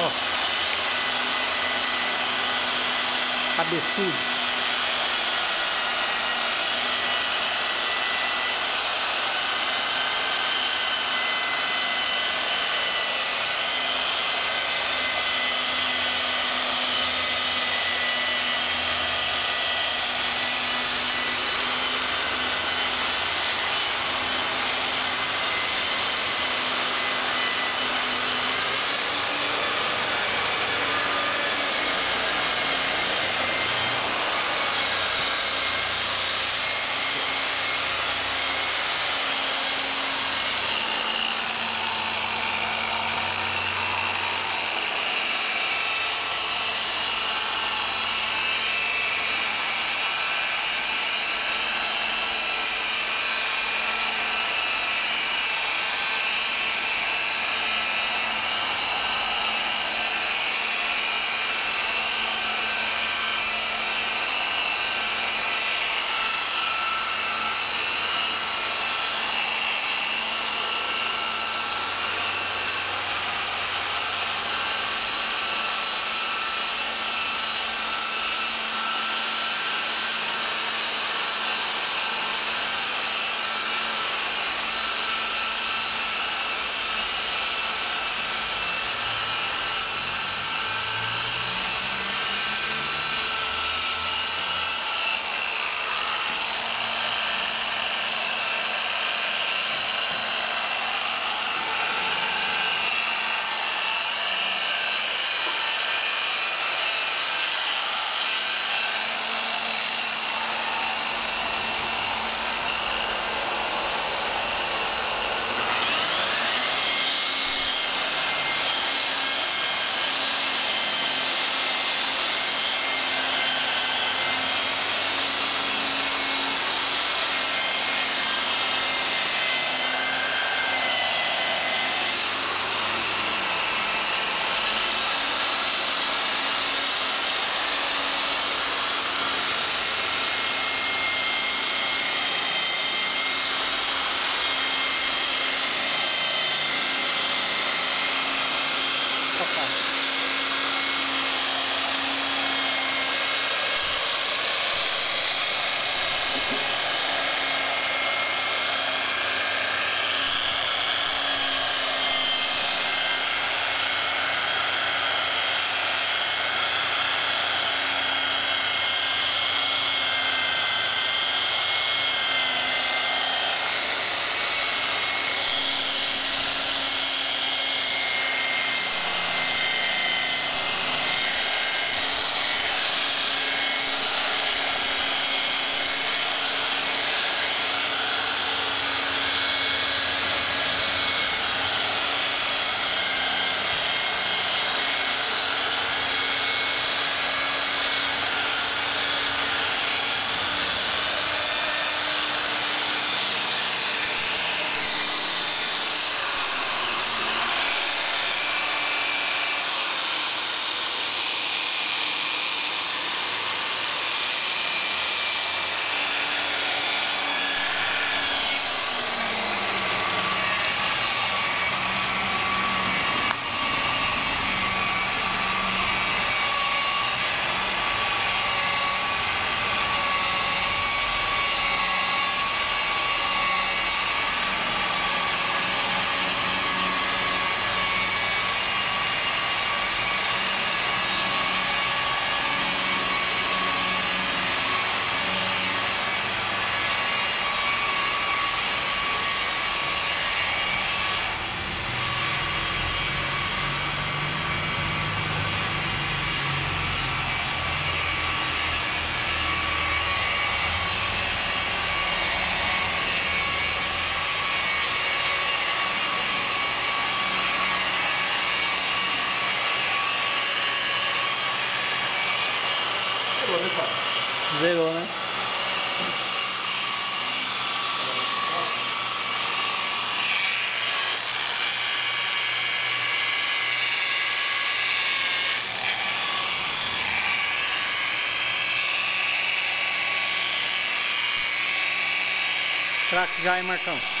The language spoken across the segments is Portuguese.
Ó. Cabeçudo. Zerou, né? Que já é, Marcão?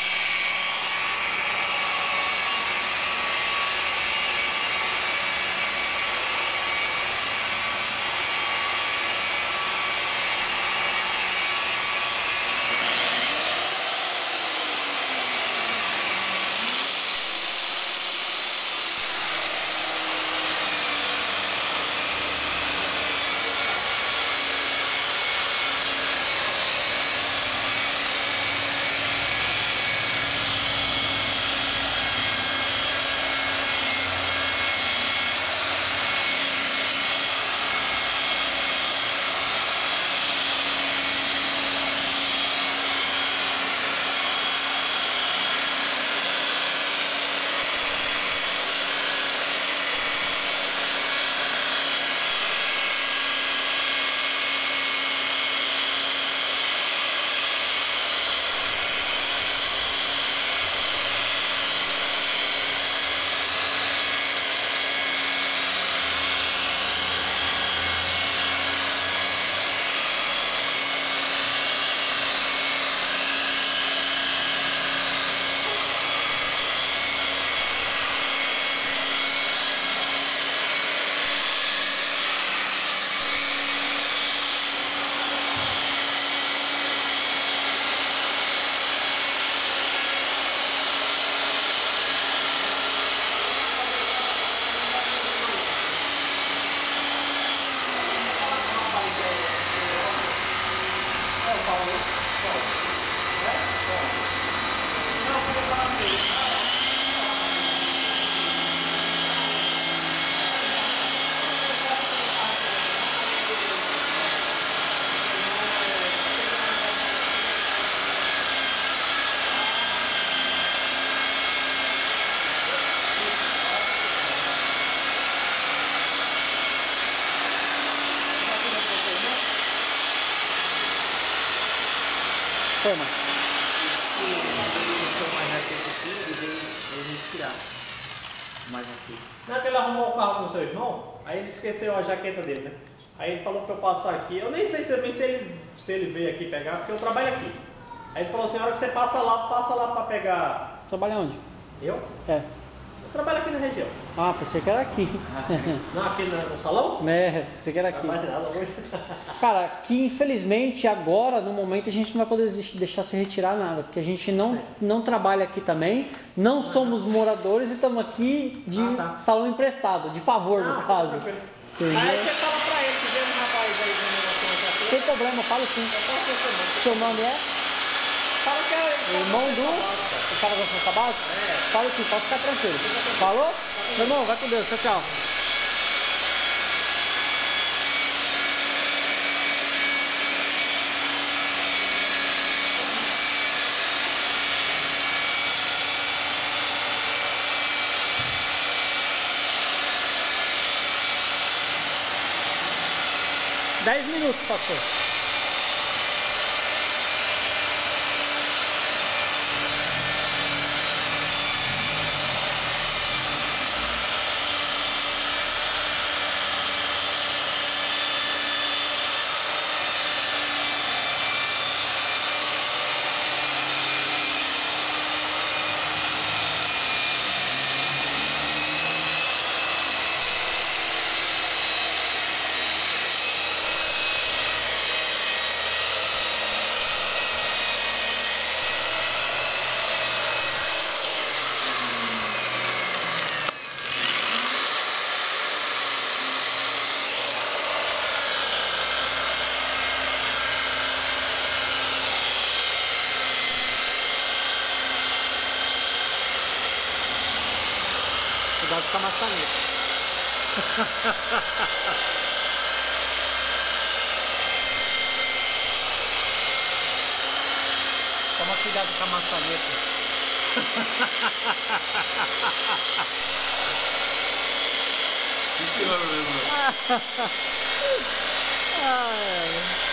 Mano. mais aqui. Não é que ele arrumou o carro com o seu irmão, aí ele esqueceu a jaqueta dele, né? Aí ele falou pra eu passar aqui, eu nem sei se, nem se, ele, se ele veio aqui pegar, porque eu trabalho aqui. Aí ele falou assim, a hora que você passa lá, passa lá pra pegar. Trabalha onde? Eu? É. Eu trabalho aqui na região. Ah, pensei que era aqui. Não, aqui no salão? é, pensei que era aqui. Cara, que infelizmente agora, no momento, a gente não vai poder deix- deixar se retirar nada, porque a gente não, não trabalha aqui também, não somos moradores e estamos aqui de Ah, tá. salão emprestado, de favor, no Não, caso. Entendeu? Aí você fala pra ele que veio um rapaz aí no aqui. Sem problema, eu falo sim. Seu nome é? Fala que é Irmão do. Cara gostou da base? É. Fala sim, pode ficar tranquilo. Falou? Meu irmão, vai com Deus, tchau, tchau. Dez minutos, pastor. Com a maçaneta. Toma cuidado com a maçaneta. Que pior mesmo. Ai.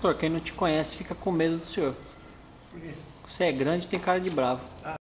Pastor, quem não te conhece fica com medo do senhor. Você é grande e tem cara de bravo.